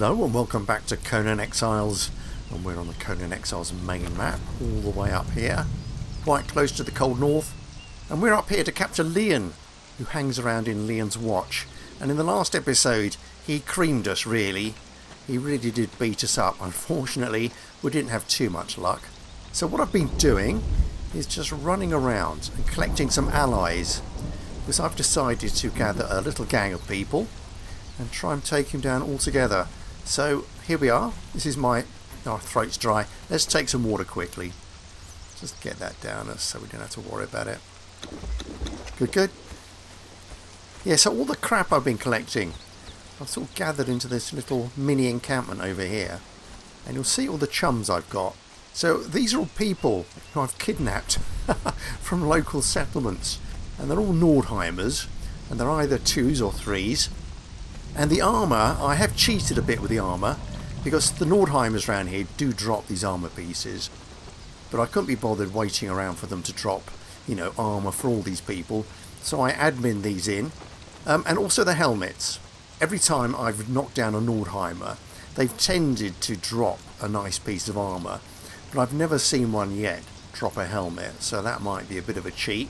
Hello and welcome back to Conan Exiles. And we're on the Conan Exiles main map all the way up here quite close to the cold north. And we're up here to capture Lian who hangs around in Lian's watch. And in the last episode he creamed us really. He really did beat us up. Unfortunately we didn't have too much luck. So what I've been doing is just running around and collecting some allies because I've decided to gather a little gang of people and try and take him down altogether. So here we are. This is my our oh, throat's dry. Let's take some water quickly. Just get that down so we don't have to worry about it. Good, good. Yeah, so all the crap I've been collecting, I've sort of gathered into this little mini encampment over here. And you'll see all the chums I've got. So these are all people who I've kidnapped from local settlements. And they're all Nordheimers. And they're either twos or threes. And the armour, I have cheated a bit with the armour because the Nordheimers around here do drop these armour pieces. But I couldn't be bothered waiting around for them to drop, you know, armour for all these people. So I admin these in. Um, and also the helmets. Every time I've knocked down a Nordheimer, they've tended to drop a nice piece of armour. But I've never seen one yet drop a helmet, so that might be a bit of a cheat.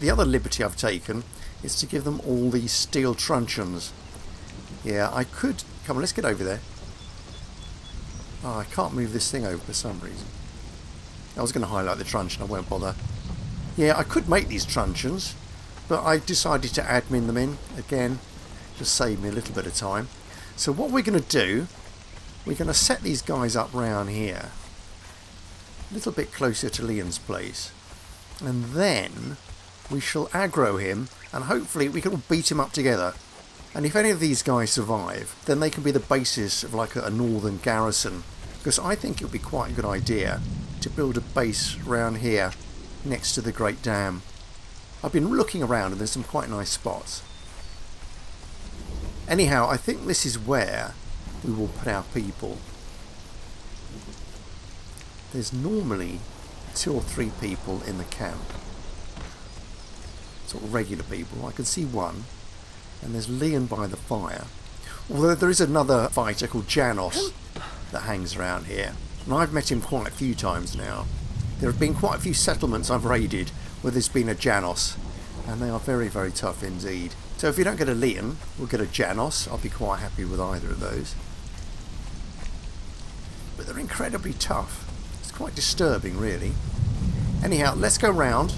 The other liberty I've taken is to give them all these steel truncheons. Yeah, I could... Come on, let's get over there. Oh, I can't move this thing over for some reason. I was going to highlight the truncheon, I won't bother. Yeah, I could make these truncheons, but I decided to admin them in again, just save me a little bit of time. So what we're going to do, we're going to set these guys up round here, a little bit closer to Lian's place, and then we shall aggro him and hopefully we can all beat him up together. And if any of these guys survive, then they can be the basis of like a, a northern garrison. Because I think it would be quite a good idea to build a base around here next to the Great Dam. I've been looking around and there's some quite nice spots. Anyhow, I think this is where we will put our people. There's normally two or three people in the camp sort of regular people. I can see one, and there's Lian by the fire. Although there is another fighter called Janos that hangs around here, and I've met him quite a few times now. There have been quite a few settlements I've raided where there's been a Janos, and they are very, very tough indeed. So if you don't get a Lian, we'll get a Janos. I'll be quite happy with either of those. But they're incredibly tough. It's quite disturbing, really. Anyhow, let's go round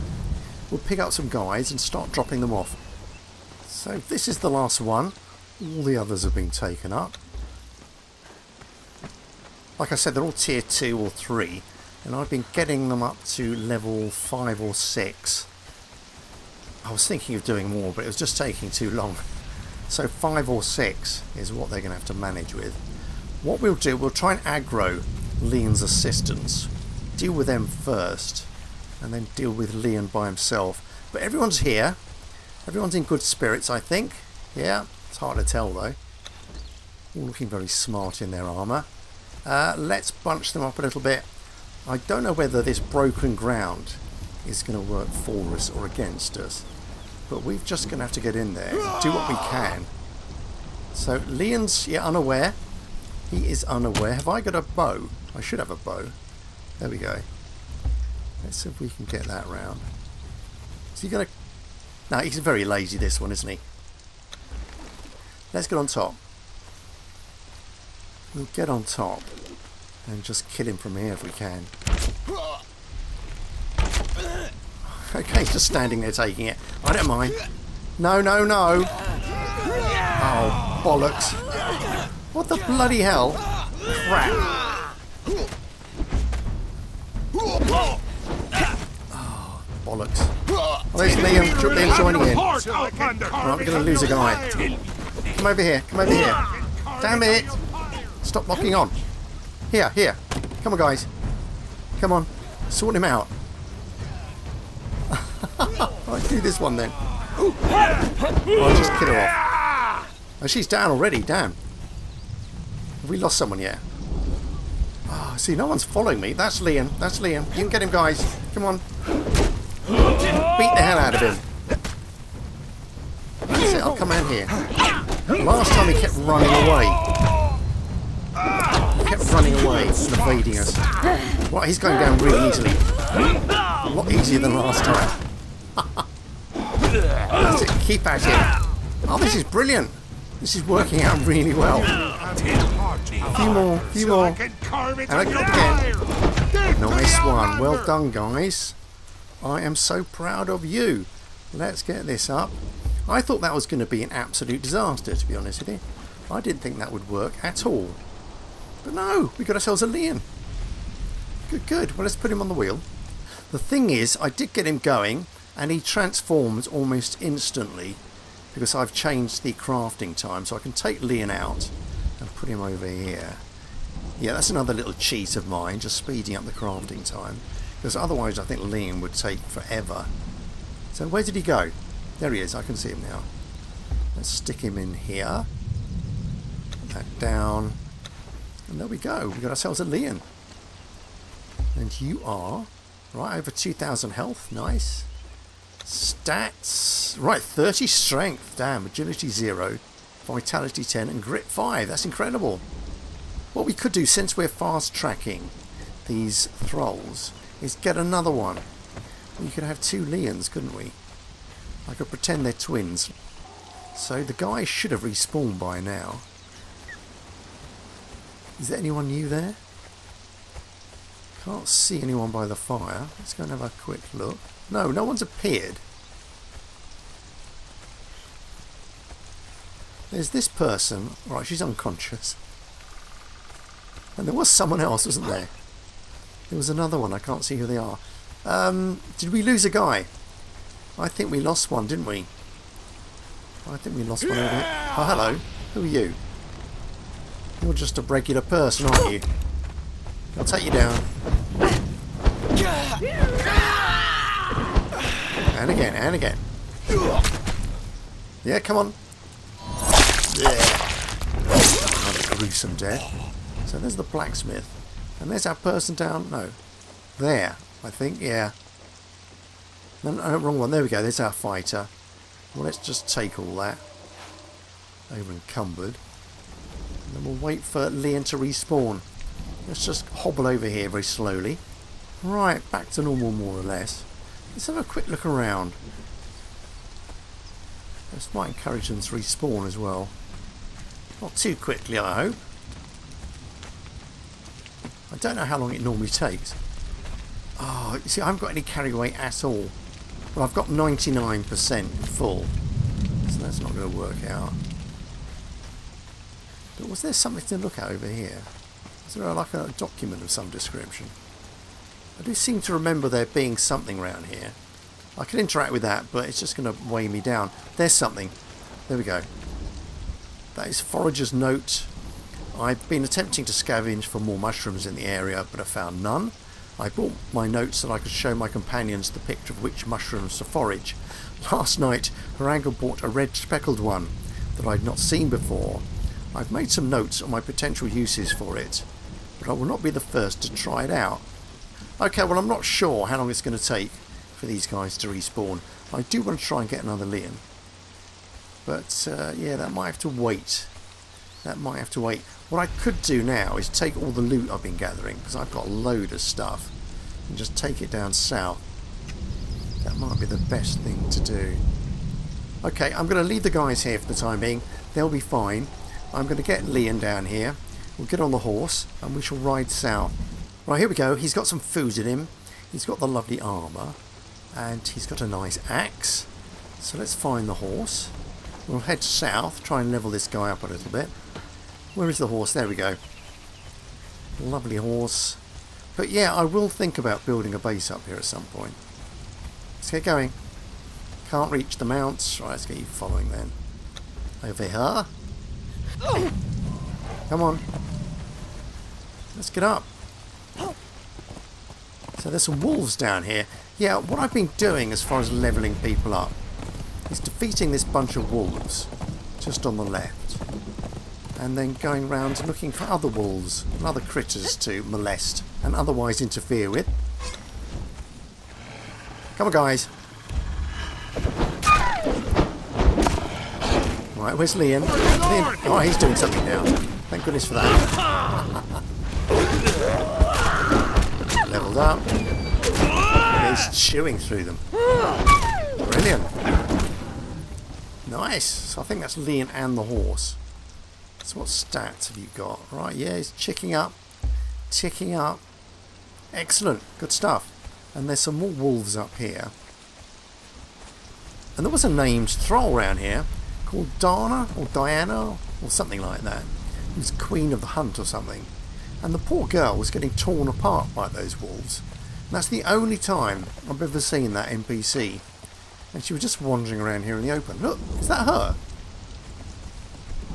we'll pick up some guys and start dropping them off. So this is the last one. All the others have been taken up. Like I said, they're all tier 2 or 3. And I've been getting them up to level 5 or 6. I was thinking of doing more, but it was just taking too long. So 5 or 6 is what they're going to have to manage with. What we'll do, we'll try and aggro Lian's assistants. Deal with them first and then deal with Lian by himself. But everyone's here. Everyone's in good spirits, I think. Yeah, it's hard to tell though. All looking very smart in their armour. Uh, let's bunch them up a little bit. I don't know whether this broken ground is going to work for us or against us. But we're just going to have to get in there and do what we can. So Lian's yeah, unaware. He is unaware. Have I got a bow? I should have a bow. There we go. Let's see if we can get that round. Is he going to... No, he's very lazy, this one, isn't he? Let's get on top. We'll get on top and just kill him from here if we can. Okay, he's just standing there taking it. I don't mind. No, no, no. Oh, bollocks. What the bloody hell? Crap. Bollocks. Oh, there's Lian, Lian joining in. Right, we're going to lose a guy. Come over here, come over here. Damn it! Stop locking on. Here, here. Come on, guys. Come on. Sort him out. I'll do this one then. I'll just kill her off. Oh, she's down already, damn. Have we lost someone yet? Oh, see, no one's following me. That's Lian. That's Lian. You can get him, guys. Come on. Beat the hell out of him. That's it, I'll come out here. Last time he kept running away. way and evading us. Right, he's going down really easily. A lot easier than last time. That's it, keep at it. Oh, this is brilliant. This is working out really well. A few more, a few more. And again. Nice one. Well done, guys. I am so proud of you. Let's get this up. I thought that was going to be an absolute disaster, to be honest with you. I didn't think that would work at all. But no, we got ourselves a Lian. Good, good. Well, let's put him on the wheel. The thing is, I did get him going, and he transforms almost instantly because I've changed the crafting time. So I can take Lian out and put him over here. Yeah, that's another little cheat of mine, just speeding up the crafting time. Because otherwise I think Lian would take forever. So where did he go? There he is, I can see him now. Let's stick him in here. Put that down. And there we go, we got ourselves a Lian. And you are, right, over 2,000 health, nice. Stats, right, 30 strength, damn, agility 0, vitality 10 and grit 5, that's incredible. What we could do, since we're fast tracking these thralls, is get another one. We could have two Leons, couldn't we? I could pretend they're twins. So the guy should have respawned by now. Is there anyone new there? Can't see anyone by the fire. Let's go and have a quick look. No, no one's appeared. There's this person. Right, she's unconscious. And there was someone else, wasn't there? There was another one. I can't see who they are. Um, did we lose a guy? I think we lost one, didn't we? I think we lost one over here. Oh, hello. Who are you? You're just a regular person, aren't you? I'll take you down. And again, and again. Yeah, come on. Yeah. Another gruesome death. So there's the blacksmith. And there's our person down. No. There, I think, yeah. No, no, wrong one. There we go. There's our fighter. Well, let's just take all that. Over encumbered. And then we'll wait for Lian to respawn. Let's just hobble over here very slowly. Right, back to normal more or less. Let's have a quick look around. This might encourage them to respawn as well. Not too quickly, I hope. I don't know how long it normally takes. Oh, you see, I haven't got any carry weight at all. Well, I've got 99% full. So that's not going to work out. But was there something to look at over here? Is there like a document of some description? I do seem to remember there being something around here. I can interact with that, but it's just going to weigh me down. There's something. There we go. That is Forager's Note. I've been attempting to scavenge for more mushrooms in the area, but I found none. I brought my notes so I could show my companions the picture of which mushrooms to forage. Last night, Harangal bought a red speckled one that I'd not seen before. I've made some notes on my potential uses for it, but I will not be the first to try it out. Okay, well I'm not sure how long it's going to take for these guys to respawn. I do want to try and get another Lian. But uh, yeah, that might have to wait. That might have to wait. What I could do now is take all the loot I've been gathering, because I've got a load of stuff, and just take it down south. That might be the best thing to do. Okay, I'm going to leave the guys here for the time being. They'll be fine. I'm going to get Lian down here. We'll get on the horse, and we shall ride south. Right, here we go. He's got some food in him. He's got the lovely armour. And he's got a nice axe. So let's find the horse. We'll head south, try and level this guy up a little bit. Where is the horse? There we go. Lovely horse. But yeah, I will think about building a base up here at some point. Let's get going. Can't reach the mounts. Right, let's get you following then. Over here. Oh. Come on. Let's get up. So there's some wolves down here. Yeah, what I've been doing as far as levelling people up is defeating this bunch of wolves just on the left and then going around looking for other wolves and other critters to molest and otherwise interfere with. Come on guys. Right, where's Lian? Oh, Lian? Oh, he's doing something now. Thank goodness for that. Leveled up. He's chewing through them. Brilliant. Nice. So I think that's Lian and the horse. So what stats have you got? Right, yeah, he's ticking up. Ticking up. Excellent. Good stuff. And there's some more wolves up here. And there was a named thrall around here called Dana or Diana or something like that. Who's queen of the hunt or something. And the poor girl was getting torn apart by those wolves. And that's the only time I've ever seen that NPC and she was just wandering around here in the open. Look, is that her?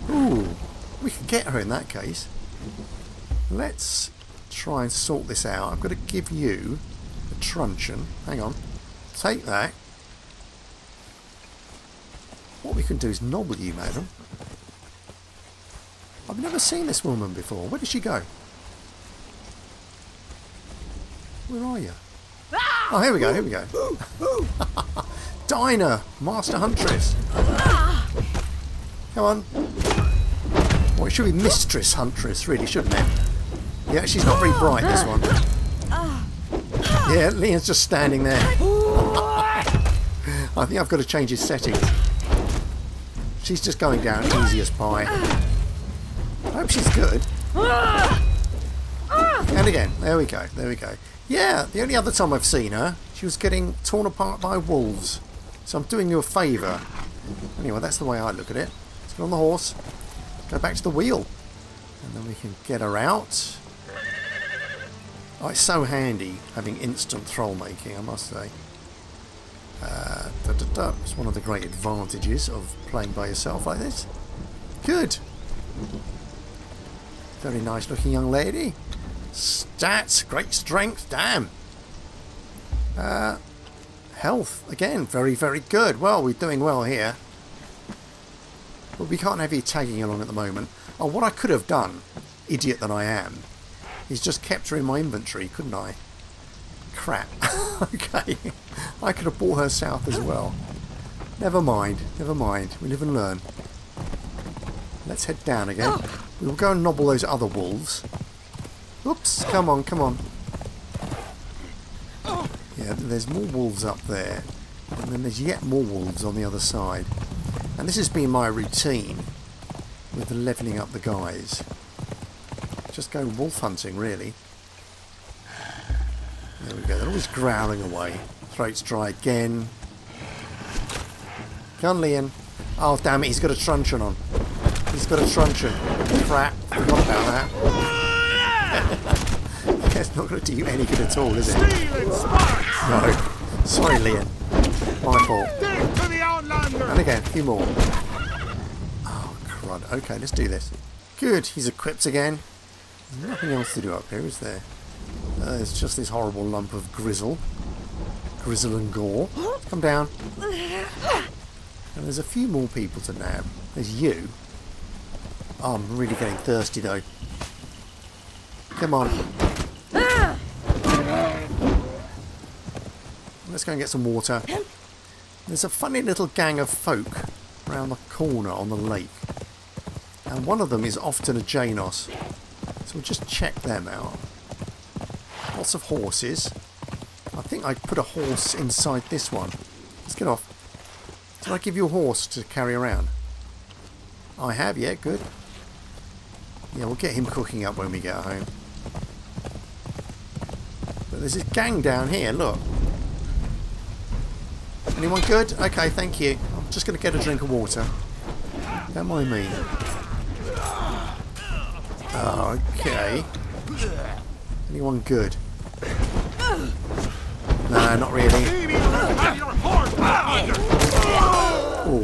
Ooh, we can get her in that case. Let's try and sort this out. I'm going to give you a truncheon. Hang on. Take that. What we can do is nobble you, madam. I've never seen this woman before. Where did she go? Where are you? Oh, here we go, here we go. Dinah, Master Huntress. Come on. Well, it should be Mistress Huntress, really, shouldn't it? Yeah, she's not very bright, this one. Yeah, Lian's just standing there. I think I've got to change his settings. She's just going down easy as pie. I hope she's good. And again, there we go, there we go. Yeah, the only other time I've seen her, she was getting torn apart by wolves. So I'm doing you a favour. Anyway, that's the way I look at it. Let's get on the horse. Go back to the wheel. And then we can get her out. Oh, it's so handy having instant thrall making, I must say. Uh, da, da, da. It's one of the great advantages of playing by yourself like this. Good. Very nice looking young lady. Stats, great strength, damn. Uh, Health, again, very, very good. Well, we're doing well here. But we can't have you tagging along at the moment. Oh, what I could have done, idiot that I am, is just kept her in my inventory, couldn't I? Crap. okay. I could have brought her south as well. Never mind, never mind. We live and learn. Let's head down again. Oh. We will go and nobble those other wolves. Oops, come on, come on. Oh. Yeah, there's more wolves up there. And then there's yet more wolves on the other side. And this has been my routine with levelling up the guys. Just go wolf hunting, really. There we go. They're always growling away. Throat's dry again. Come on, Lian. Oh, damn it. He's got a truncheon on. He's got a truncheon. Crap. Forgot about that. It's not going to do you any good at all, is it? No. Sorry, Lian. My fault. And again, a few more. Oh, crud. Okay, let's do this. Good. He's equipped again. There's nothing else to do up here, is there? Uh, it's just this horrible lump of grizzle. Grizzle and gore. Come down. And there's a few more people to nab. There's you. Oh, I'm really getting thirsty, though. Come on. Let's go and get some water. There's a funny little gang of folk around the corner on the lake. And one of them is often a Janos. So we'll just check them out. Lots of horses. I think I put a horse inside this one. Let's get off. Did I give you a horse to carry around? I have, yeah, good. Yeah, we'll get him cooking up when we get home. But there's this gang down here, look. Anyone good? Okay, thank you. I'm just going to get a drink of water. Don't mind me. Okay. Anyone good? No, not really. Oh,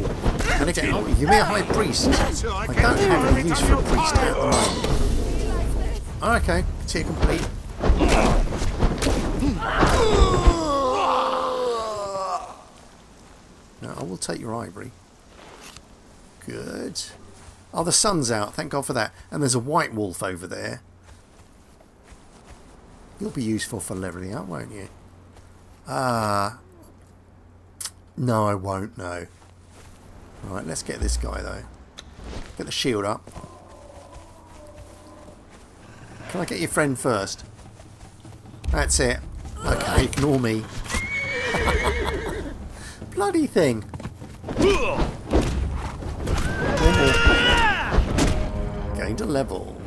and again, oh, you a high priest. I don't have any use for a priest at the moment. Okay, tier complete. I will take your ivory. Good. Oh, the sun's out. Thank God for that. And there's a white wolf over there. You'll be useful for levelling up, won't you? Ah. Uh, no, I won't, no. Right, let's get this guy, though. Get the shield up. Can I get your friend first? That's it. Okay, ignore me. Bloody thing. Gained a level.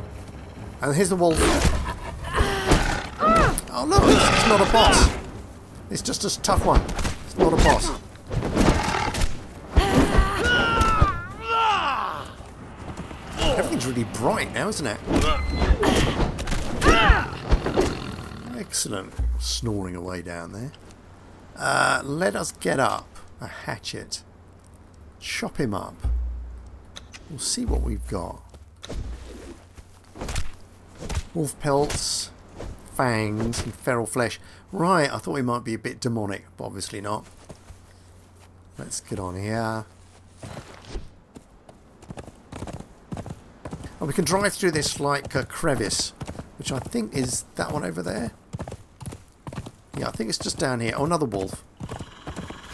And here's the wolf. Oh look, it's not a boss. It's just a tough one. It's not a boss. Everything's really bright now, isn't it? Excellent. Snoring away down there. Uh, let us get up a hatchet. Chop him up. We'll see what we've got. Wolf pelts, fangs, and feral flesh. Right, I thought we might be a bit demonic, but obviously not. Let's get on here. And we can drive through this like a crevice, which I think is that one over there. Yeah, I think it's just down here. Oh, another wolf.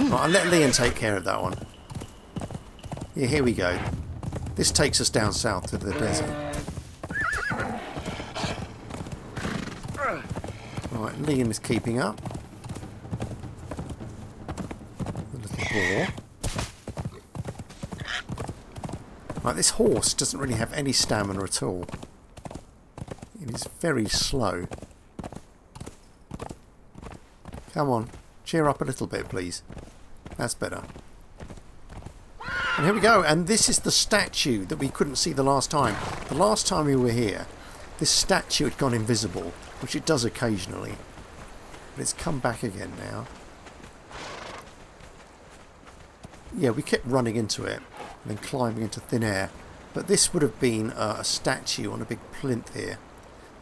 Right, I'll let Lian take care of that one. Yeah, here we go. This takes us down south to the desert. Right, Lian is keeping up. The little boar. Right, this horse doesn't really have any stamina at all. It is very slow. Come on, cheer up a little bit, please. That's better. And here we go, and this is the statue that we couldn't see the last time. The last time we were here, this statue had gone invisible, which it does occasionally. But it's come back again now. Yeah, we kept running into it and then climbing into thin air. But this would have been a statue on a big plinth here,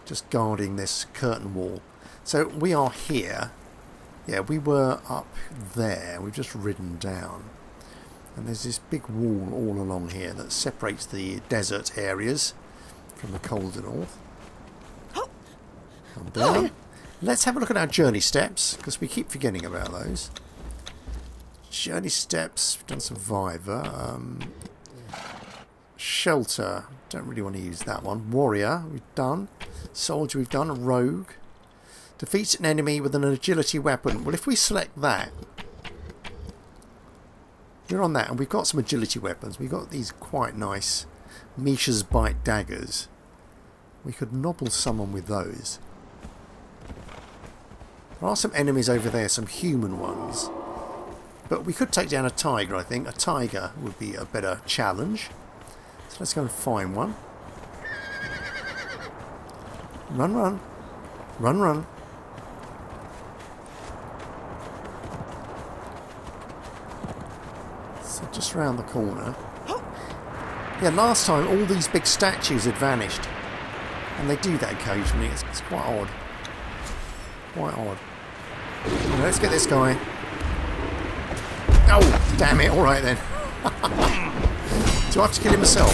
just guarding this curtain wall. So we are here. Yeah, we were up there. We've just ridden down. And there's this big wall all along here that separates the desert areas from the colder north. Come down. Let's have a look at our journey steps, because we keep forgetting about those. Journey steps, we've done Survivor. Um, shelter, don't really want to use that one. Warrior, we've done. Soldier, we've done. Rogue. Defeats an enemy with an agility weapon. Well, if we select that, we're on that, and we've got some agility weapons. We've got these quite nice Misha's Bite daggers. We could nobble someone with those. There are some enemies over there, some human ones. But we could take down a tiger, I think. A tiger would be a better challenge. So let's go and find one. Run, run. Run, run. So just round the corner. Yeah, last time all these big statues had vanished. And they do that occasionally. It's, it's quite odd. Quite odd. let's get this guy. Oh, damn it. Alright then. Do I have to kill him myself?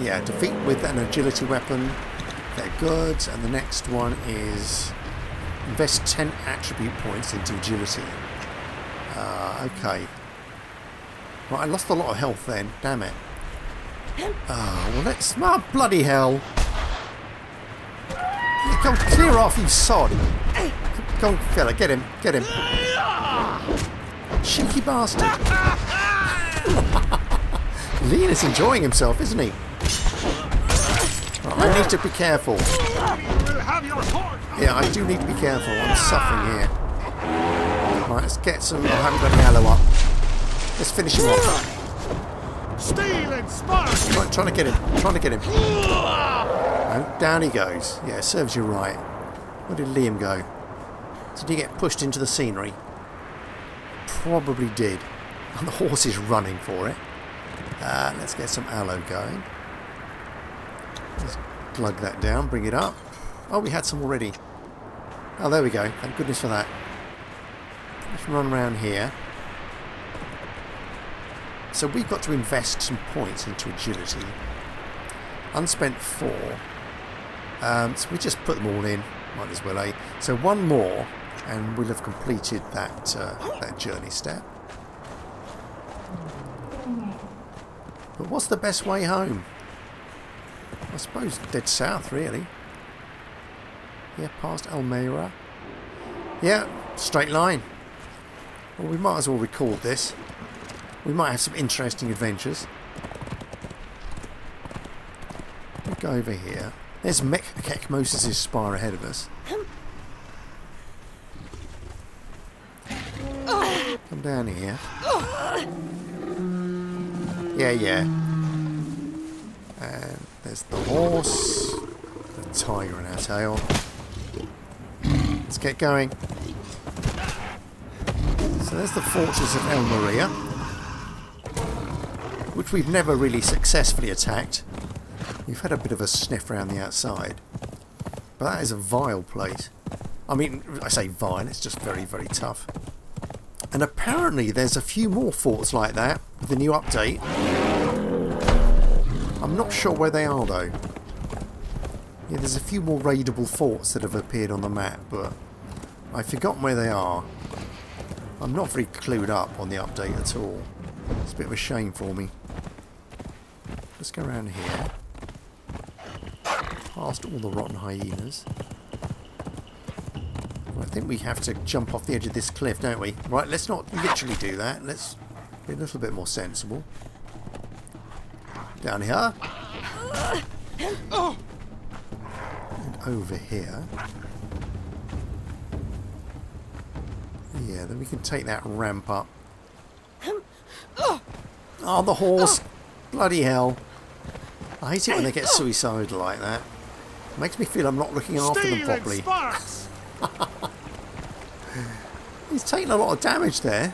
Yeah, defeat with an agility weapon. They're good. And the next one is invest 10 attribute points into agility. Okay. Right, I lost a lot of health then. Damn it. Oh, well let's... Oh, bloody hell. Come clear off, you sod. Come on, fella, get him, get him. Cheeky bastard. Lian is enjoying himself, isn't he? I need to be careful. Yeah, I do need to be careful. I'm suffering here. Right, let's get some... I haven't got any aloe up. Let's finish him off. Steel and spark. Right, trying to get him. Trying to get him. No, down he goes. Yeah, serves you right. Where did Lian go? Did he get pushed into the scenery? Probably did. And the horse is running for it. Uh, let's get some aloe going. Let's plug that down, bring it up. Oh, we had some already. Oh, there we go. Thank goodness for that. Let's run around here. So we've got to invest some points into agility. Unspent four. Um, so we just put them all in. Might as well, eh? So one more, and we'll have completed that uh, that journey step. But what's the best way home? I suppose dead south, really. Yeah, past Elmira. Yeah, straight line. Well, we might as well record this. We might have some interesting adventures. We'll go over here. There's Kekmos' spire ahead of us. Come down here. Yeah, yeah. And there's the horse. The tiger in our tail. Let's get going. So there's the fortress of El Maria. Which we've never really successfully attacked. We've had a bit of a sniff around the outside. But that is a vile place. I mean, I say vile, it's just very, very tough. And apparently there's a few more forts like that with the new update. I'm not sure where they are though. Yeah, there's a few more raidable forts that have appeared on the map, but I've forgotten where they are. I'm not very clued up on the update at all. It's a bit of a shame for me. Let's go around here. Past all the rotten hyenas. I think we have to jump off the edge of this cliff, don't we? Right, let's not literally do that. Let's be a little bit more sensible. Down here. And over here. Yeah, then we can take that ramp up. Um, oh, the horse! Bloody hell. I hate it when they get suicidal like that. Makes me feel I'm not looking after them properly. he's taking a lot of damage there.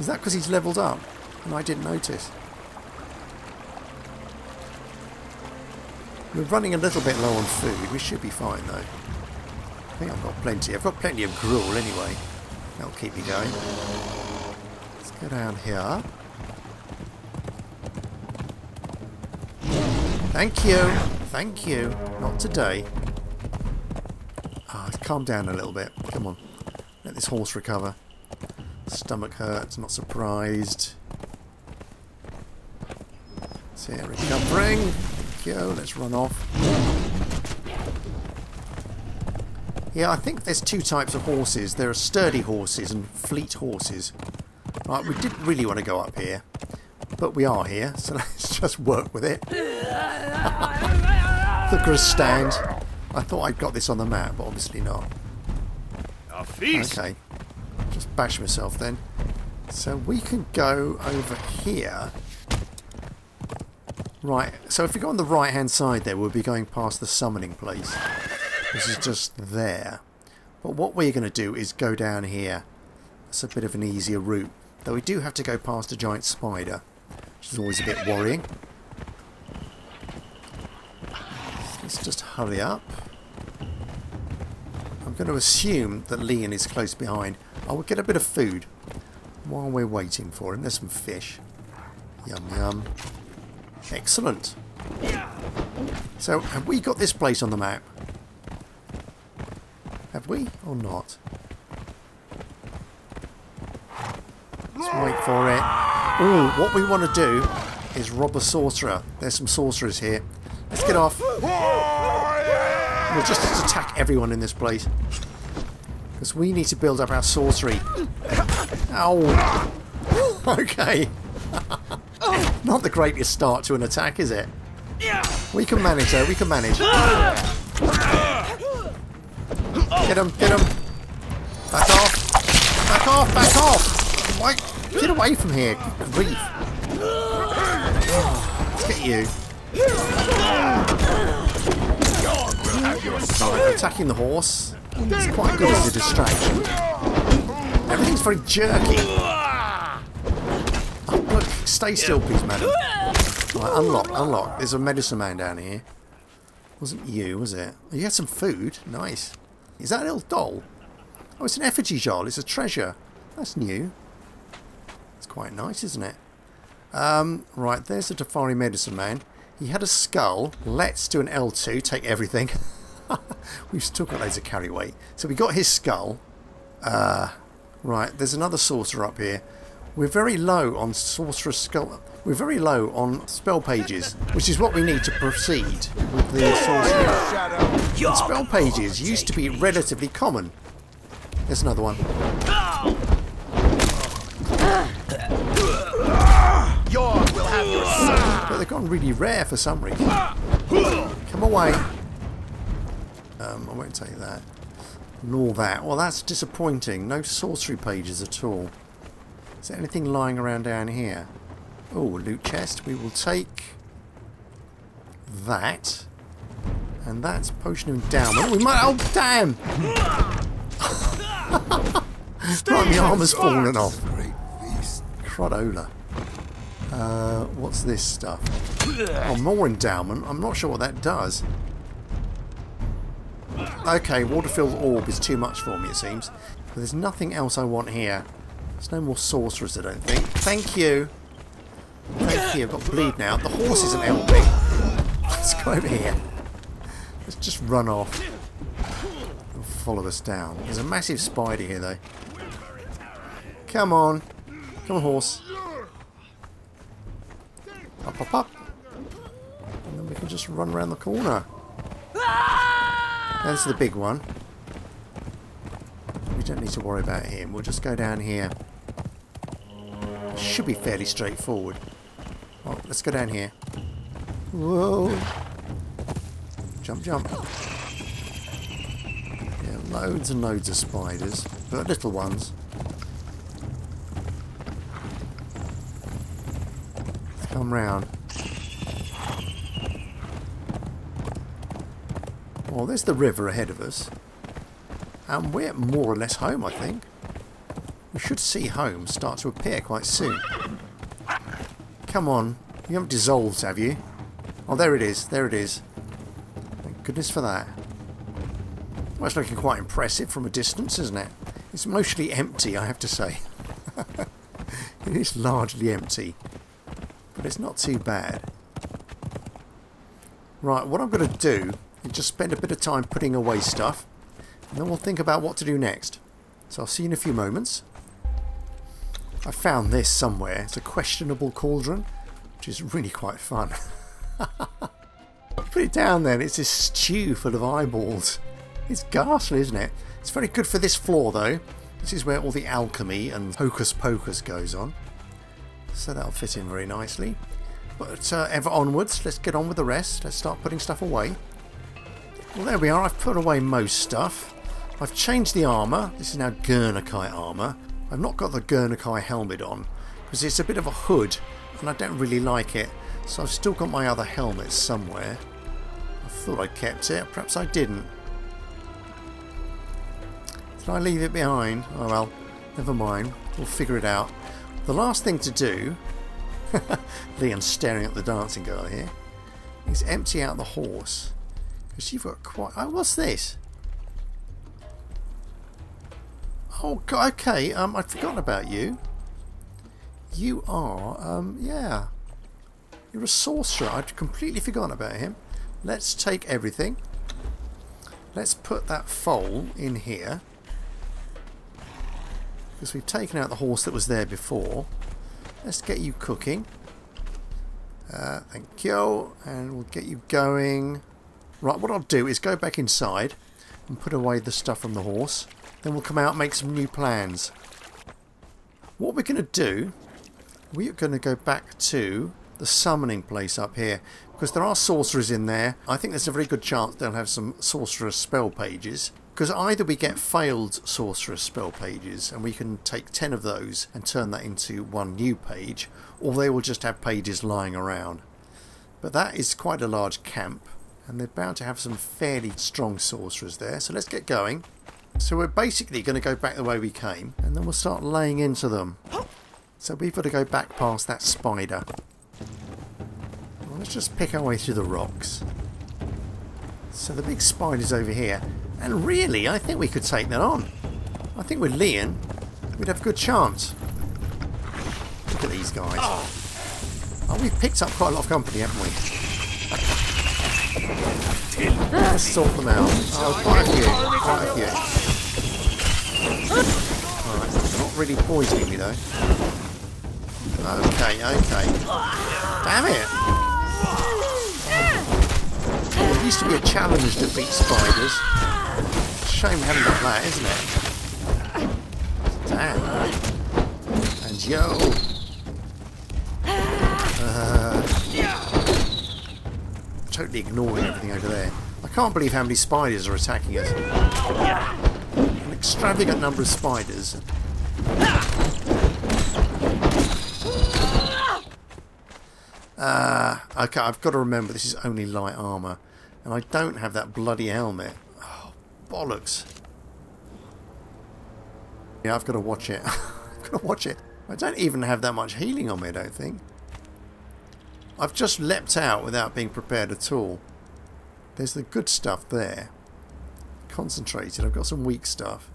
Is that because he's levelled up? And I didn't notice. We're running a little bit low on food. We should be fine though. I think I've got plenty. I've got plenty of gruel anyway. That'll keep me going. Let's go down here. Thank you. Thank you. Not today. Ah, calm down a little bit. Come on. Let this horse recover. Stomach hurts, not surprised. See it recovering. Thank you. Let's run off. Yeah, I think there's two types of horses. There are sturdy horses and fleet horses. Right, we didn't really want to go up here. But we are here, so let's just work with it. the stand. I thought I'd got this on the map, but obviously not. Okay. Just bash myself then. So we can go over here. Right, so if we go on the right hand side there, we'll be going past the summoning place. This is just there. But what we're going to do is go down here. It's a bit of an easier route. Though we do have to go past a giant spider, which is always a bit worrying. Let's just hurry up. I'm going to assume that Lian is close behind. I will get a bit of food while we're waiting for him. There's some fish. Yum yum. Excellent. So, have we got this place on the map? Have we or not? Let's wait for it. Ooh, what we want to do is rob a sorcerer. There's some sorcerers here. Let's get off. We'll just attack everyone in this place. Because we need to build up our sorcery. Ow. okay. Not the greatest start to an attack, is it? We can manage though, we can manage. Get him, get him. Back off. Back off, back off. Why? Get away from here. Grief. let's get you. Right, attacking the horse. It's quite good as a distraction. Everything's very jerky. Oh, look, stay still, please, madam. Right, unlock, unlock. There's a medicine man down here. Wasn't you, was it? Oh, you had some food. Nice. Is that a little doll? Oh, it's an effigy doll. It's a treasure. That's new. It's quite nice, isn't it? Um, right, there's the Tefari medicine man. He had a skull. Let's do an L2. Take everything. We've still got loads of carry weight. So we got his skull. Uh, right, there's another sorcerer up here. We're very low on sorcerer's skull. We're very low on spell pages, which is what we need to proceed with the sorcery. And spell pages used to be relatively common. There's another one. But they've gone really rare for some reason. Come away. Um, I won't take that. Nor that. Well, that's disappointing. No sorcery pages at all. Is there anything lying around down here? Oh, loot chest. We will take that. And that's potion of endowment. We might. Oh, damn! right, my armor's fallen off. Crodola. Uh, what's this stuff? Oh, more endowment. I'm not sure what that does. Okay, water-filled orb is too much for me, it seems. But there's nothing else I want here. There's no more sorcerers, I don't think. Thank you. Thank you. I've got bleed now. The horse isn't helping. Let's go over here. Let's just run off. And follow us down. There's a massive spider here, though. Come on. Come on, horse. Up, up, up. And then we can just run around the corner. That's the big one. We don't need to worry about him. We'll just go down here. Should be fairly straightforward. Oh, let's go down here. Whoa. Jump, jump. Yeah, loads and loads of spiders, but little ones. Come round. Well, there's the river ahead of us. And we're more or less home, I think. We should see home start to appear quite soon. Come on. You haven't dissolved, have you? Oh, there it is. There it is. Thank goodness for that. Well, it's looking quite impressive from a distance, isn't it? It's mostly empty, I have to say. it is largely empty. But it's not too bad. Right, what I'm going to do is just spend a bit of time putting away stuff. And then we'll think about what to do next. So I'll see you in a few moments. I found this somewhere. It's a questionable cauldron, which is really quite fun. Put it down then. It's this stew full of eyeballs. It's ghastly, isn't it? It's very good for this floor, though. This is where all the alchemy and hocus pocus goes on. So that'll fit in very nicely. But uh, ever onwards, let's get on with the rest. Let's start putting stuff away. Well, there we are. I've put away most stuff. I've changed the armour. This is now Gurnakai armour. I've not got the Gurnakai helmet on because it's a bit of a hood and I don't really like it. So I've still got my other helmet somewhere. I thought I kept it. Perhaps I didn't. Did I leave it behind? Oh well, never mind. We'll figure it out. The last thing to do, Lian's staring at the dancing girl here, is empty out the horse. Because you've got quite... Oh, what's this? Oh, okay. Um, I'd forgotten about you. You are, um, yeah. You're a sorcerer. I'd completely forgotten about him. Let's take everything. Let's put that foal in here. Because we've taken out the horse that was there before. Let's get you cooking. Uh, thank you. And we'll get you going. Right, what I'll do is go back inside and put away the stuff from the horse. Then we'll come out and make some new plans. What we're going to do, we're going to go back to the summoning place up here. Because there are sorcerers in there. I think there's a very good chance they'll have some sorcerer spell pages. Because either we get failed sorcerer spell pages and we can take 10 of those and turn that into one new page. Or they will just have pages lying around. But that is quite a large camp. And they're bound to have some fairly strong sorcerers there. So let's get going. So we're basically going to go back the way we came and then we'll start laying into them. So we've got to go back past that spider. Let's just pick our way through the rocks. So the big spider's over here. And really, I think we could take that on. I think with Lian, we'd have a good chance. Look at these guys. Oh, we've picked up quite a lot of company, haven't we? Let's sort them out. Oh, quite a few. Quite a few. Really poisoning me though. Okay, okay. Damn it! There used to be a challenge to beat spiders. Shame we haven't got that, isn't it? Damn. And yo! Uh, totally ignoring everything over there. I can't believe how many spiders are attacking us. An extravagant number of spiders. Uh, okay, I've got to remember this is only light armour. And I don't have that bloody helmet. Oh, bollocks. Yeah, I've got to watch it. I've got to watch it. I don't even have that much healing on me, I don't think. I've just leapt out without being prepared at all. There's the good stuff there. Concentrated. I've got some weak stuff.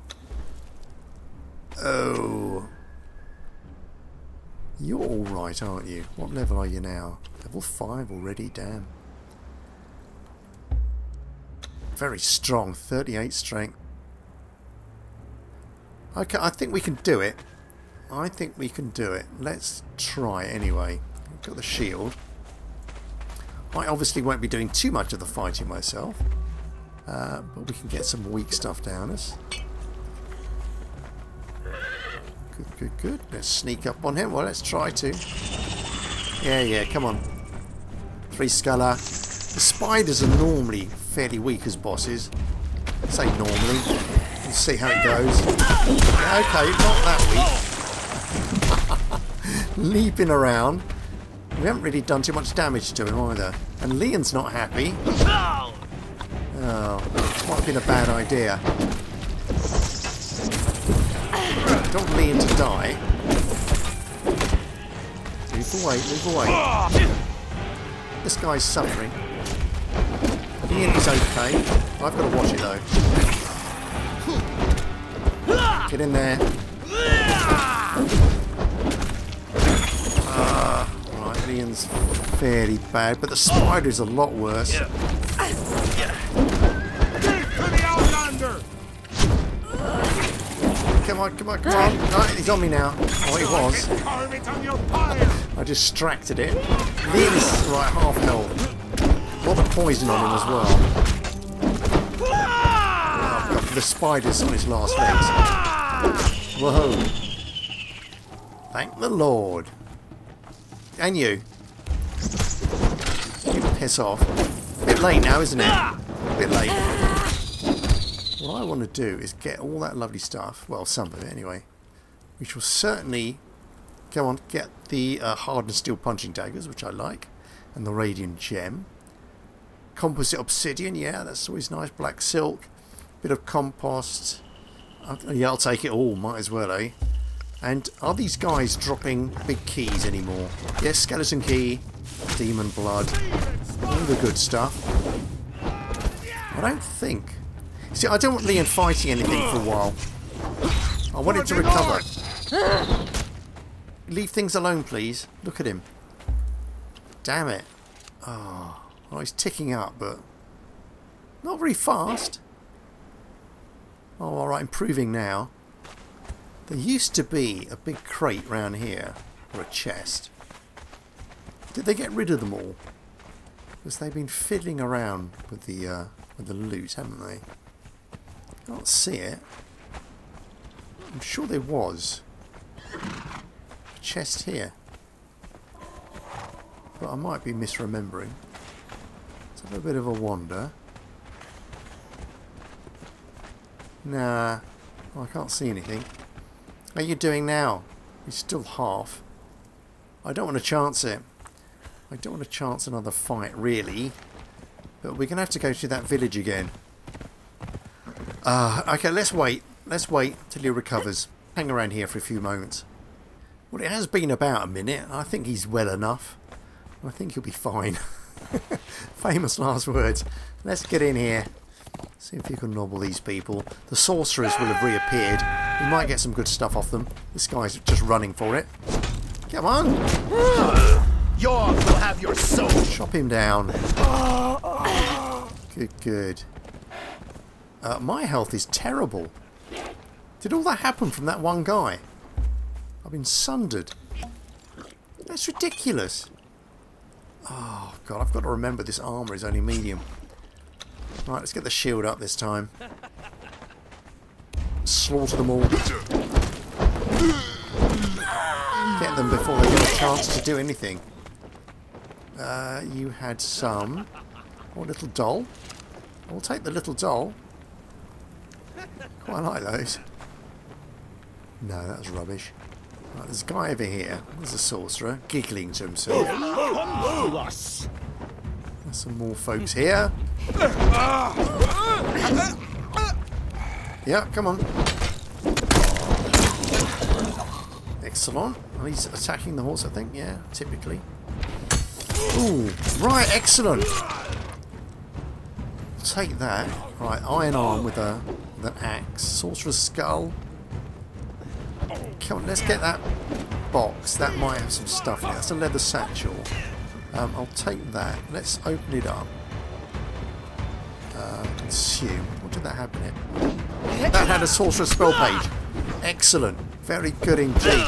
Oh. You're alright, aren't you? What level are you now? Level 5 already? Damn. Very strong. 38 strength. Okay, I think we can do it. I think we can do it. Let's try anyway. I've got the shield. I obviously won't be doing too much of the fighting myself. Uh, but we can get some weak stuff down us. Good, good, good. Let's sneak up on him. Well, let's try to. Yeah, yeah, come on. Three Sculler. The spiders are normally fairly weak as bosses. I say normally. Let's see how it goes. Okay, not that weak. Leaping around. We haven't really done too much damage to him either. And Lian's not happy. Oh, might have been a bad idea. Don't want Lian to die. Move away, move away. This guy's suffering. Lian is okay. I've got to watch it though. Get in there. Ah, Lian's fairly bad, but the spider's a lot worse. Yeah. Come on, come on, come on. No, he's on me now. Oh, he was. I distracted it. Lian's right half health. A lot of poison on him as well. Oh, the spider's on his last legs. Whoa. Thank the Lord. And you. You piss off. A bit late now, isn't it? Want to do is get all that lovely stuff. Well, some of it anyway. We shall certainly go on get the uh, hardened steel punching daggers, which I like, and the radiant gem. Composite obsidian, yeah, that's always nice. Black silk, bit of compost. Uh, yeah, I'll take it all. Might as well, eh? And are these guys dropping big keys anymore? Yes, skeleton key, demon blood, all the good stuff. I don't think. See, I don't want Lian fighting anything for a while. I want him to recover. Leave things alone, please. Look at him. Damn it. Oh, oh he's ticking up, but not very fast. Oh, alright, improving now. There used to be a big crate round here, or a chest. Did they get rid of them all? Because they've been fiddling around with the uh, with the loot, haven't they? Can't see it. I'm sure there was a chest here, but I might be misremembering. Let's have a bit of a wander. Nah, I can't see anything. How are you doing now? You're still half. I don't want to chance it. I don't want to chance another fight, really. But we're going to have to go to that village again. Uh, okay, let's wait. Let's wait till he recovers. Hang around here for a few moments. Well, it has been about a minute. I think he's well enough. I think he'll be fine. Famous last words. Let's get in here. See if you can nobble these people. The sorcerers will have reappeared. We might get some good stuff off them. This guy's just running for it. Come on! Yog will have your soul! Chop him down. Good, good. Uh, my health is terrible. Did all that happen from that one guy? I've been sundered. That's ridiculous. Oh, God, I've got to remember this armour is only medium. Right, let's get the shield up this time. Slaughter them all. Get them before they get a chance to do anything. Uh, you had some. Oh, little doll. I'll take the little doll. Quite like those. No, that was rubbish. Right, there's a guy over here. There's a sorcerer, giggling to himself. There's some more folks here. Yeah, come on. Excellent. Well, oh, he's attacking the horse, I think. Yeah, typically. Ooh, right, excellent. Take that. Right, iron arm with a with an axe. Sorcerer's skull. Come on, let's get that box. That might have some stuff in it. That's a leather satchel. Um, I'll take that. Let's open it up. Uh, consume. What did that have in it? That had a sorcerer's spell page. Excellent. Very good indeed.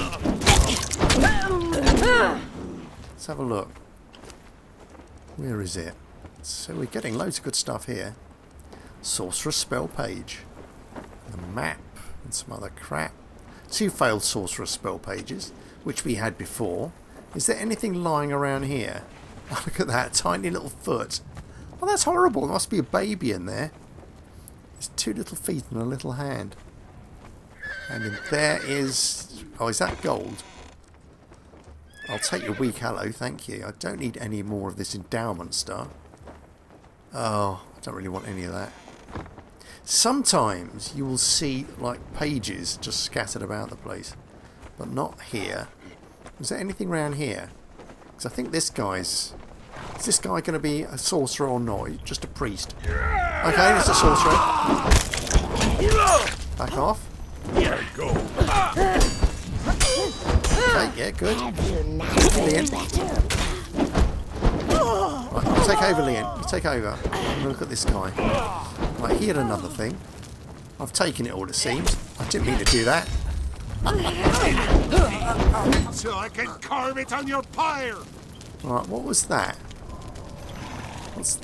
Let's have a look. Where is it? So we're getting loads of good stuff here. Sorcerer's spell page. The map and some other crap. Two failed sorcerer spell pages, which we had before. Is there anything lying around here? Oh, look at that, tiny little foot. Oh, that's horrible. There must be a baby in there. There's two little feet and a little hand. And there is... Oh, is that gold? I'll take your weak hello, thank you. I don't need any more of this endowment stuff. Oh, I don't really want any of that. Sometimes you will see like pages just scattered about the place, but not here. Is there anything around here? Because I think this guy's... Is this guy going to be a sorcerer or not? Just a priest. Okay, it's a sorcerer. Back off. You go. Okay, yeah, good. Lian. Right, take over. You take over. Look at this guy. Right, hear another thing. I've taken it all, it seems. I didn't mean to do that. So I can carve it on your pyre. Right, what was that? What's...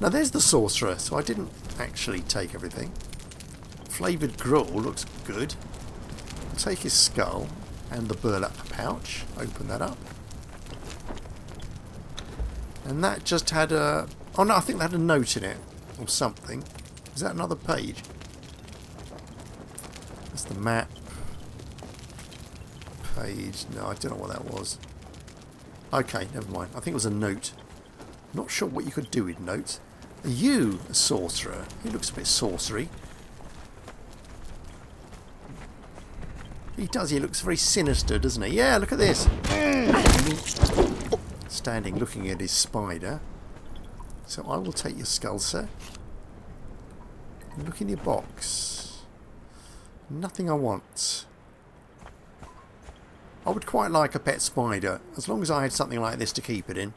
Now, there's the sorcerer, so I didn't actually take everything. Flavoured gruel looks good. I'll take his skull and the burlap pouch. Open that up. And that just had a... Oh no, I think that had a note in it. Or something. Is that another page? That's the map. Page. No, I don't know what that was. Okay, never mind. I think it was a note. Not sure what you could do with notes. Are you a sorcerer? He looks a bit sorcery. He does. He looks very sinister, doesn't he? Yeah, look at this. Standing looking at his spider. So I will take your skull, sir. Look in your box. Nothing I want. I would quite like a pet spider, as long as I had something like this to keep it in.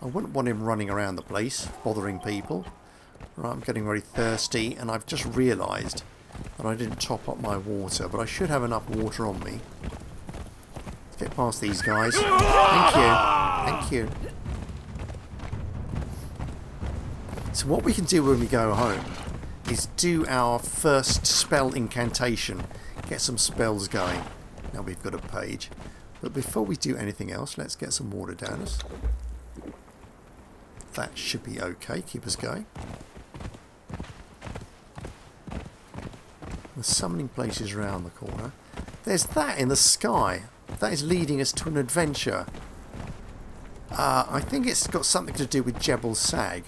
I wouldn't want him running around the place, bothering people. Right, I'm getting very thirsty, and I've just realised that I didn't top up my water, but I should have enough water on me. Let's get past these guys. Thank you. Thank you. So what we can do when we go home is do our first spell incantation. Get some spells going. Now we've got a page. But before we do anything else, let's get some water down us. That should be okay. Keep us going. The summoning place is around the corner. There's that in the sky. That is leading us to an adventure. Uh, I think it's got something to do with Jhebbal Sag.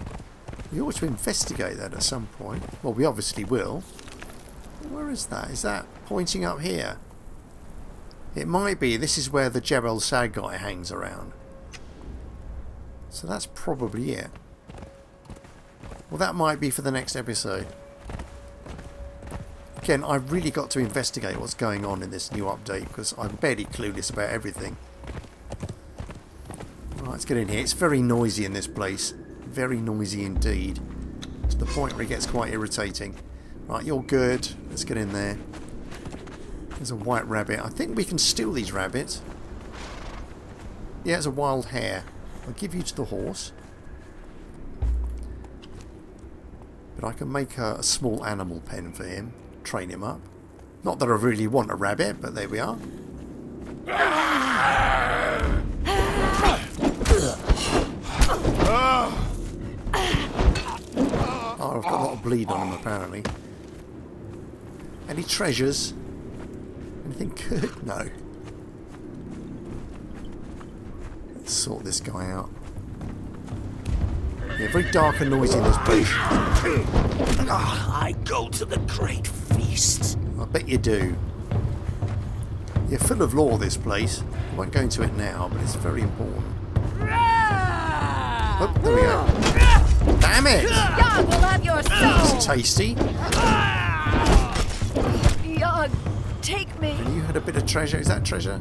We ought to investigate that at some point. Well, we obviously will. Where is that? Is that pointing up here? It might be. This is where the Jhebbal Sag guy hangs around. So that's probably it. Well, that might be for the next episode. Again, I've really got to investigate what's going on in this new update because I'm barely clueless about everything. Right, let's get in here. It's very noisy in this place. Very noisy indeed. To the point where it gets quite irritating. Right, you're good. Let's get in there. There's a white rabbit. I think we can steal these rabbits. Yeah, it's a wild hare. I'll give you to the horse. But I can make a, a small animal pen for him. Train him up. Not that I really want a rabbit, but there we are. Bleed on him apparently. Any treasures? Anything good? No. Let's sort this guy out. Yeah, very dark and noisy in this place. Ah, I go to the great feast. I bet you do. You're full of lore, this place. I won't go into it now, but it's very important. Oh, there we go. Damn it! God will have your soul! It's tasty. Yog, take me. And you had a bit of treasure. Is that treasure?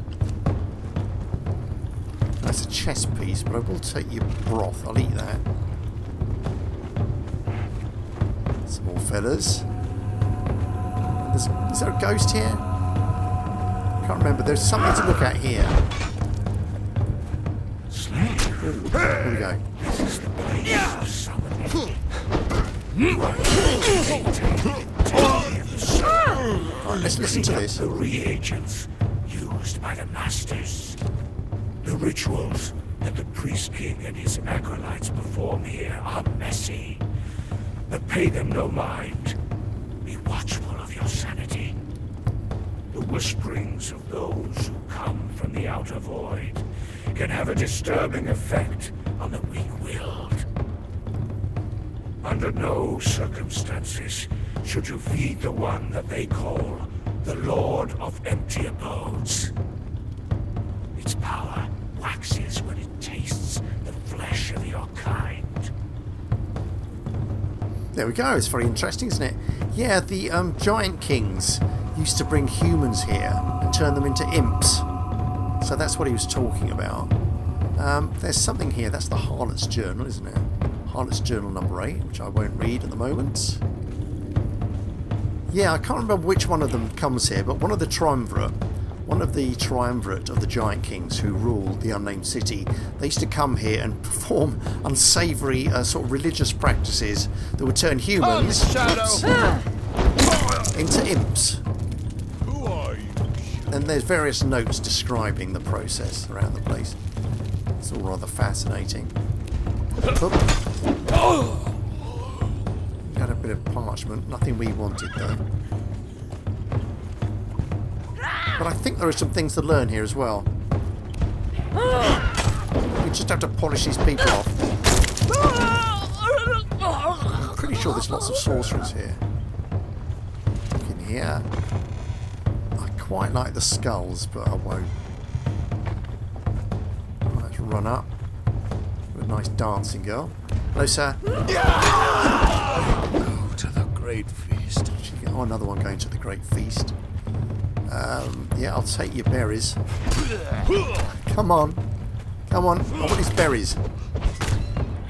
That's a chess piece, but I will take your broth. I'll eat that. Some more fellas. There's, is there a ghost here? I can't remember. There's something to look at here. Ooh, here we go. Right, let's listen to this. The reagents used by the masters. The rituals that the priest king and his acolytes perform here are messy. But pay them no mind. Be watchful of your sanity. The whisperings of those who come from the outer void can have a disturbing effect on the weak-willed. Under no circumstances should you feed the one that they call the Lord of Empty Abodes. Its power waxes when it tastes the flesh of your kind. There we go. It's very interesting, isn't it? Yeah, the um, giant kings used to bring humans here and turn them into imps. So that's what he was talking about. Um, there's something here. That's the Harlot's Journal, isn't it? Harlot's Journal number 8, which I won't read at the moment. Yeah, I can't remember which one of them comes here, but one of the triumvirate, one of the triumvirate of the giant kings who ruled the unnamed city, they used to come here and perform unsavoury uh, sort of religious practices that would turn humans whoops, into imps. Who are you? And there's various notes describing the process around the place. It's all rather fascinating. Oop. Got a bit of parchment, nothing we wanted though. But I think there are some things to learn here as well. We just have to polish these people off. I'm pretty sure there's lots of sorcerers here. Look in here. I quite like the skulls, but I won't. Let's run up. With a nice dancing girl. Sir. Go to the great feast. Oh, another one going to the great feast. Um, yeah, I'll take your berries. Come on. Come on. I want his berries.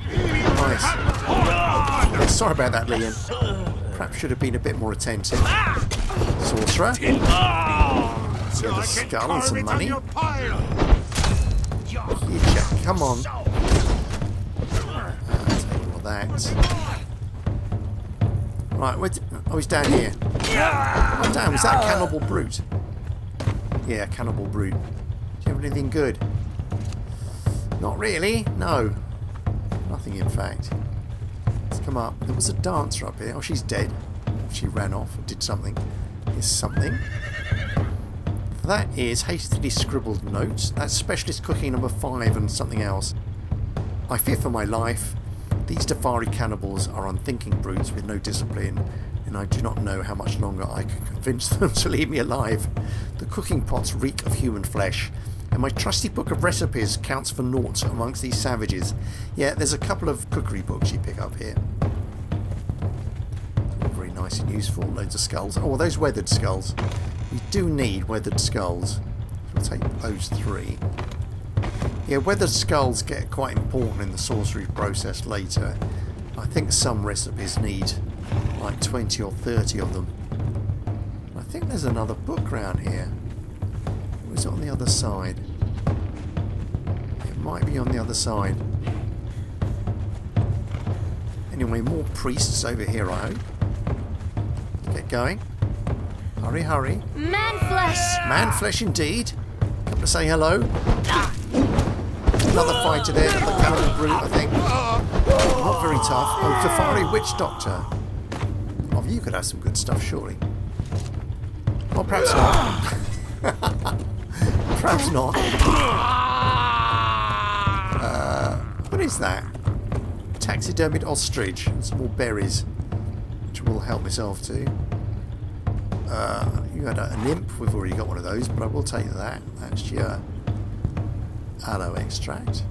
Nice. Yeah, sorry about that, Lian. Perhaps should have been a bit more attentive. Sorcerer. So the skull and some money. on your pile. You check. Come on. That. Right, where's... Oh, he's down here. Oh, damn, was that a cannibal brute? Yeah, cannibal brute. Do you have anything good? Not really. No. Nothing, in fact. Let's come up. There was a dancer up here. Oh, she's dead. She ran off did something. Here's something. That is hastily scribbled notes. That's specialist cooking number five and something else. I fear for my life. These Darfari cannibals are unthinking brutes with no discipline, and I do not know how much longer I can convince them to leave me alive. The cooking pots reek of human flesh, and my trusty book of recipes counts for naught amongst these savages. Yeah, there's a couple of cookery books you pick up here. Very nice and useful. Loads of skulls. Oh, those weathered skulls. We do need weathered skulls. We'll take those three. Yeah, weathered skulls get quite important in the sorcery process later. I think some recipes need like 20 or 30 of them. I think there's another book round here. Or is it on the other side? It might be on the other side. Anyway, more priests over here, I hope. Get going. Hurry, hurry. Man flesh! Man flesh indeed. Come to say hello. Ah. Another fighter there, the cannibal brute, I think. Not very tough. Oh, Darfari Witch Doctor. Oh, you could have some good stuff, surely. Well, perhaps not. perhaps not. Uh, what is that? Taxidermied ostrich and some more berries, which will help myself to. Uh, you had a, a nymph. We've already got one of those, but I will take that. That's your aloe extract.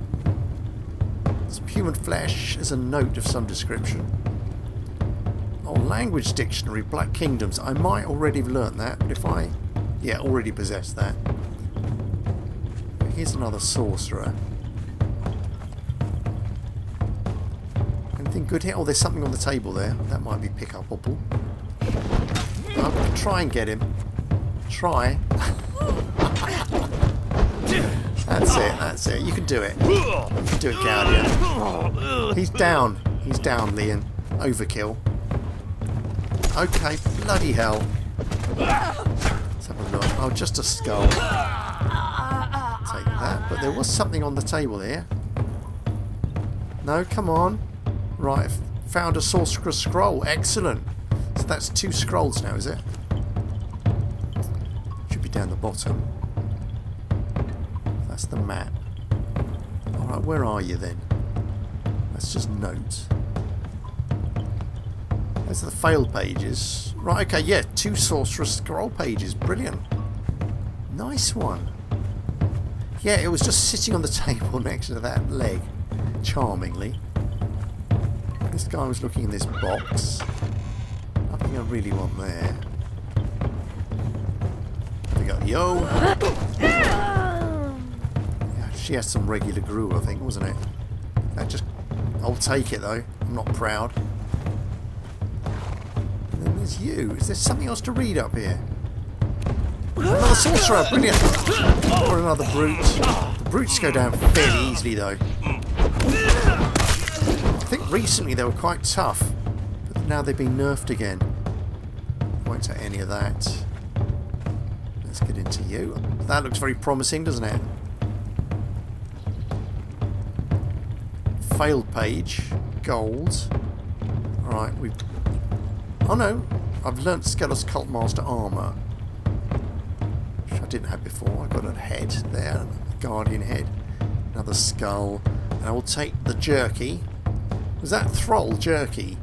Some human flesh is a note of some description. Oh, language dictionary, Black Kingdoms. I might already have learnt that, but if I... Yeah, already possess that. Here's another sorcerer. Anything good here? Oh, there's something on the table there. That might be pick-upable. Oh, try and get him. Try. that's it, that's it. You can do it. You can do it, Guardian. He's down. He's down, Lian. Overkill. Okay, bloody hell. Let's have a look. Oh, just a skull. Take that. But there was something on the table here. No, come on. Right, found a sorcerer's scroll. Excellent. So that's two scrolls now, is it? Should be down the bottom. That's the map. Alright, where are you then? That's just notes. Those are the failed pages. Right, okay, yeah, two sorcerer's scroll pages. Brilliant. Nice one. Yeah, it was just sitting on the table next to that leg. Charmingly. This guy was looking in this box. Nothing I really want there. We got yo. She has some regular grew, I think, wasn't it? That just, I'll take it though. I'm not proud. And then there's you. Is there something else to read up here? Another sorcerer, brilliant. Or another brute. The brutes go down fairly easily though. I think recently they were quite tough, but now they've been nerfed again. Won't take any of that. Let's get into you. That looks very promising, doesn't it? Failed page. Gold. Alright, we've... Oh no! I've learnt Skelos Cult Master armour. Which I didn't have before. I've got a head there. A guardian head. Another skull. And I will take the jerky. Was that thrall jerky?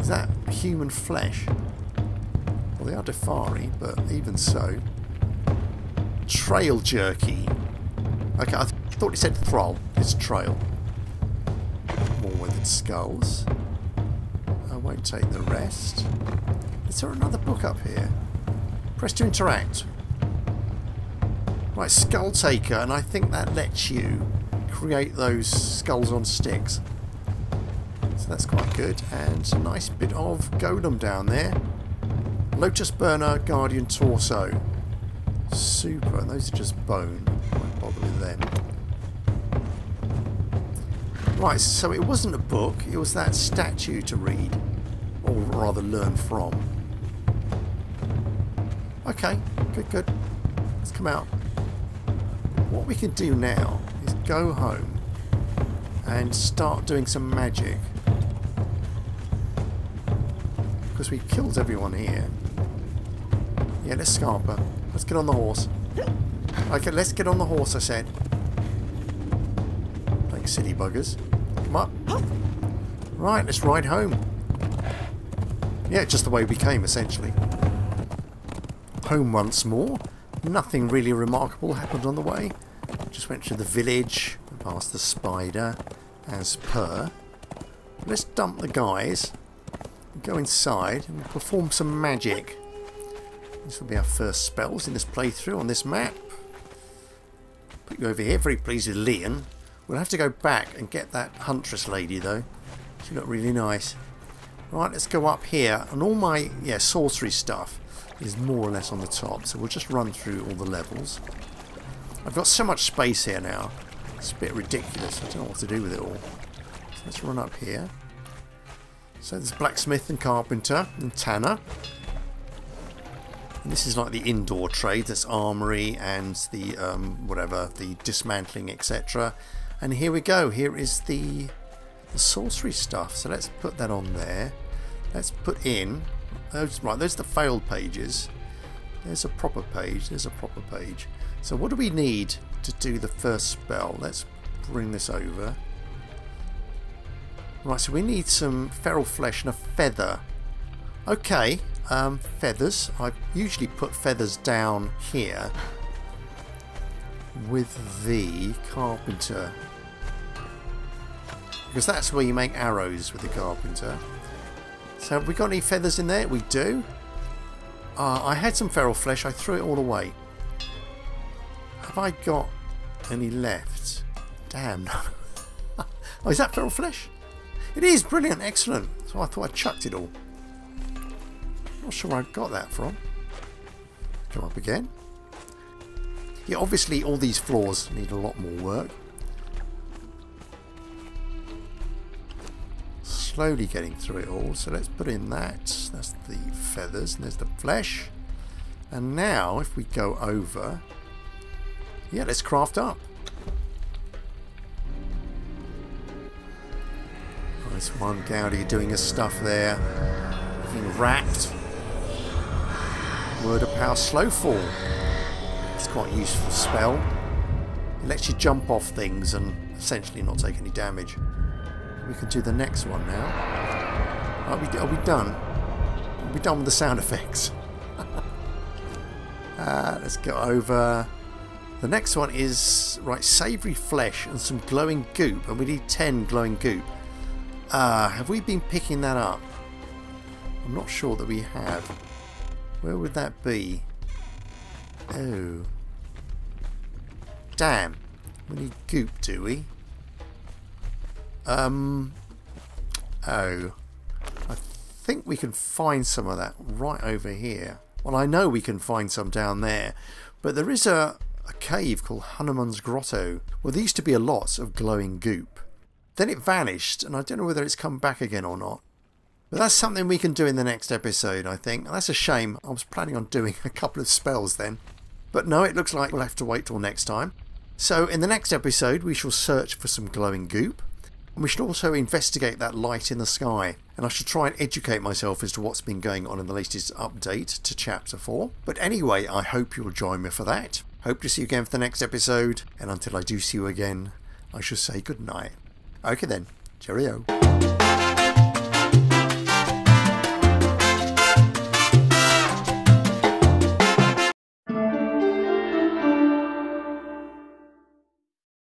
Is that human flesh? Well, they are Darfari, but even so. Trail jerky. Okay, I th thought it said thrall. It's trail. More weathered skulls. I won't take the rest. Is there another book up here? Press to interact. Right, Skull Taker, and I think that lets you create those skulls on sticks. So that's quite good. And a nice bit of golem down there. Lotus Burner, Guardian Torso. Super. And those are just bone. Won't bother with them. Right, so it wasn't a book. It was that statue to read. Or rather learn from. Okay, good, good. Let's come out. What we can do now is go home and start doing some magic. Because we've killed everyone here. Yeah, let's scarper. Let's get on the horse. Okay, let's get on the horse, I said. Like silly buggers. Right, let's ride home. Yeah, just the way we came, essentially. Home once more. Nothing really remarkable happened on the way. Just went through the village, past the spider, as per. Let's dump the guys, go inside and perform some magic. This will be our first spells in this playthrough on this map. Put you over here, very pleased with Lian. We'll have to go back and get that huntress lady though. She looked really nice. Right, let's go up here. And all my yeah sorcery stuff is more or less on the top. So we'll just run through all the levels. I've got so much space here now. It's a bit ridiculous. I don't know what to do with it all. So let's run up here. So there's blacksmith and carpenter and tanner. And this is like the indoor trade. That's armory and the um, whatever, the dismantling, etc. And here we go. Here is the, the sorcery stuff. So let's put that on there. Let's put in those. Right, There's the failed pages. There's a proper page. There's a proper page. So what do we need to do the first spell? Let's bring this over. Right, so we need some feral flesh and a feather. Okay, um, feathers. I usually put feathers down here with the carpenter. Because that's where you make arrows with the carpenter. So have we got any feathers in there? We do. Uh, I had some feral flesh. I threw it all away. Have I got any left? Damn. oh, is that feral flesh? It is. Brilliant. Excellent. So I thought I chucked it all. Not sure where I got that from. Come up again. Yeah, obviously all these floors need a lot more work. Slowly getting through it all. So let's put in that. That's the feathers and there's the flesh. And now if we go over... Yeah, let's craft up. Oh, nice one, Gowdy doing his stuff there. Looking wrapped. Word of power, slow fall. It's quite a useful spell. It lets you jump off things and essentially not take any damage. We can do the next one now. Are we, are we done? Are we done with the sound effects? uh, let's go over. The next one is, right, savoury flesh and some glowing goop. And we need 10 glowing goop. Uh, have we been picking that up? I'm not sure that we have. Where would that be? Oh. Damn. We need goop, do we? Um. Oh. I think we can find some of that right over here. Well, I know we can find some down there. But there is a, a cave called Hanuman's Grotto. Well, there used to be a lot of glowing goop. Then it vanished, and I don't know whether it's come back again or not. But that's something we can do in the next episode, I think. That's a shame. I was planning on doing a couple of spells then. But no, it looks like we'll have to wait till next time. So in the next episode, we shall search for some glowing goop. We should also investigate that light in the sky. And I should try and educate myself as to what's been going on in the latest update to Chapter 4. But anyway, I hope you'll join me for that. Hope to see you again for the next episode. And until I do see you again, I shall say good night. Okay then. Cheerio.